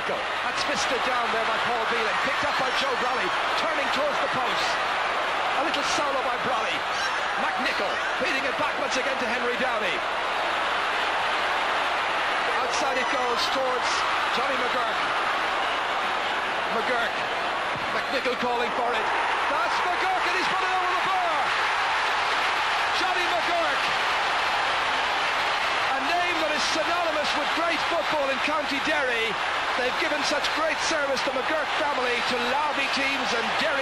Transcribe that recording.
McNicholl. That's fisted down there by Paul Beelan. Picked up by Joe Brolly. Turning towards the post. A little solo by Brolly. McNicholl feeding it back once again to Henry Downey. Outside it goes towards Johnny McGurk. McGurk. McNicholl calling for it. That's McGurk and he's put it over the bar. Johnny McGurk. A name that is synonymous with great football in County Derry. They've given such great service to McGurk family, to Lavey teams and Derry